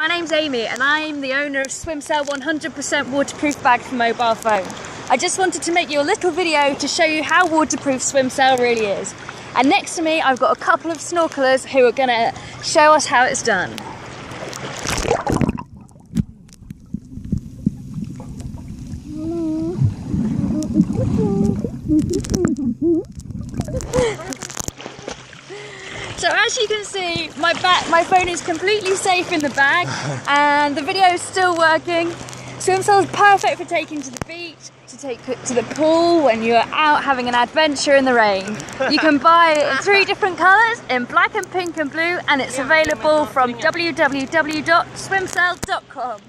My name's Amy and I'm the owner of SwimCell 100% waterproof bag for mobile phone. I just wanted to make you a little video to show you how waterproof SwimCell really is. And next to me I've got a couple of snorkelers who are going to show us how it's done. So as you can see, my back, my phone is completely safe in the bag, and the video is still working. SwimCell is perfect for taking to the beach, to take to the pool when you're out having an adventure in the rain. You can buy it in three different colours, in black and pink and blue, and it's available from www.swimcell.com.